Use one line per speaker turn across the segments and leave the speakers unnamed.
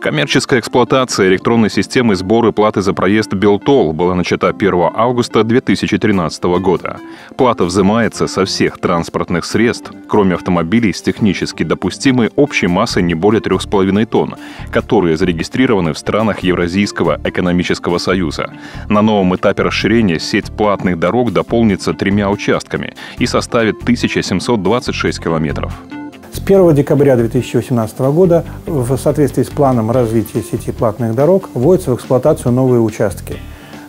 Коммерческая эксплуатация электронной системы сбора платы за проезд Белтол была начата 1 августа 2013 года. Плата взимается со всех транспортных средств, кроме автомобилей с технически допустимой общей массой не более 3,5 тонн, которые зарегистрированы в странах Евразийского экономического союза. На новом этапе расширения сеть платных дорог дополнится тремя участками и составит 1726 километров.
С 1 декабря 2018 года в соответствии с планом развития сети платных дорог вводятся в эксплуатацию новые участки.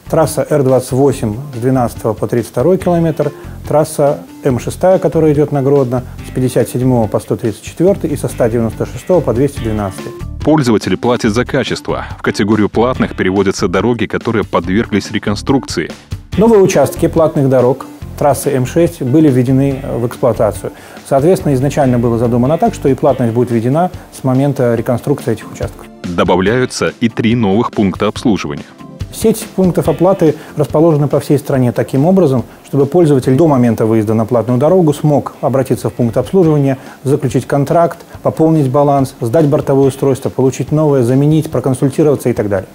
Трасса Р-28 с 12 по 32 километр, трасса М6, которая идет на Гродно, с 57 по 134 и со 196 по 212.
Пользователи платят за качество. В категорию платных переводятся дороги, которые подверглись реконструкции.
Новые участки платных дорог трассы М6 были введены в эксплуатацию. Соответственно, изначально было задумано так, что и платность будет введена с момента реконструкции этих участков.
Добавляются и три новых пункта обслуживания.
Сеть пунктов оплаты расположены по всей стране таким образом, чтобы пользователь до момента выезда на платную дорогу смог обратиться в пункт обслуживания, заключить контракт, пополнить баланс, сдать бортовое устройство, получить новое, заменить, проконсультироваться и так далее.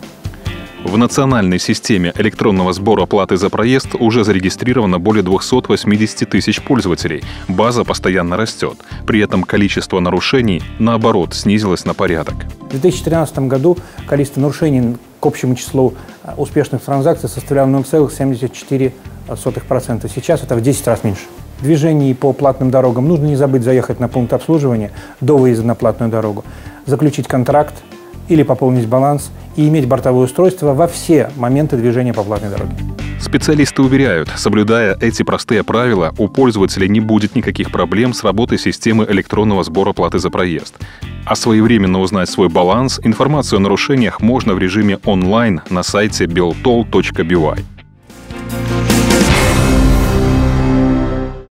В национальной системе электронного сбора платы за проезд уже зарегистрировано более 280 тысяч пользователей. База постоянно растет. При этом количество нарушений, наоборот, снизилось на порядок.
В 2013 году количество нарушений к общему числу э, успешных транзакций составляло 0,74%. Сейчас это в 10 раз меньше движении по платным дорогам нужно не забыть заехать на пункт обслуживания до выезда на платную дорогу, заключить контракт или пополнить баланс и иметь бортовое устройство во все моменты движения по платной дороге.
Специалисты уверяют, соблюдая эти простые правила, у пользователя не будет никаких проблем с работой системы электронного сбора платы за проезд. А своевременно узнать свой баланс, информацию о нарушениях можно в режиме онлайн на сайте beltoll.by.